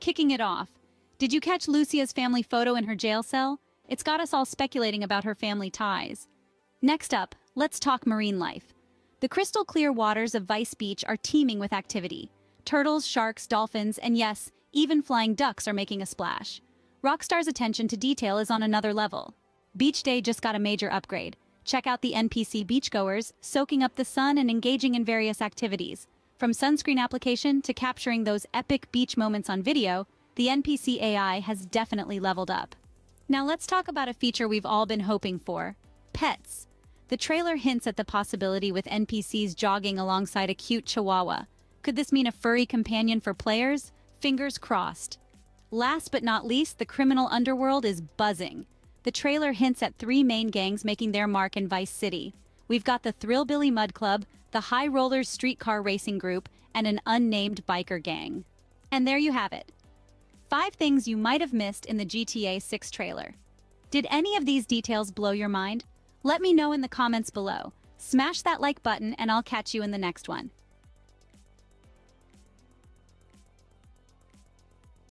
Kicking it off. Did you catch Lucia's family photo in her jail cell? It's got us all speculating about her family ties. Next up, let's talk marine life. The crystal clear waters of Vice Beach are teeming with activity. Turtles, sharks, dolphins, and yes, even flying ducks are making a splash. Rockstar's attention to detail is on another level. Beach Day just got a major upgrade. Check out the NPC beachgoers, soaking up the sun and engaging in various activities. From sunscreen application to capturing those epic beach moments on video, the NPC AI has definitely leveled up. Now let's talk about a feature we've all been hoping for, pets. The trailer hints at the possibility with NPCs jogging alongside a cute chihuahua. Could this mean a furry companion for players? Fingers crossed. Last but not least, the criminal underworld is buzzing. The trailer hints at three main gangs making their mark in Vice City. We've got the Thrillbilly Mud Club, the High Rollers Streetcar Racing Group, and an unnamed biker gang. And there you have it. Five things you might have missed in the GTA 6 trailer. Did any of these details blow your mind? Let me know in the comments below. Smash that like button and I'll catch you in the next one.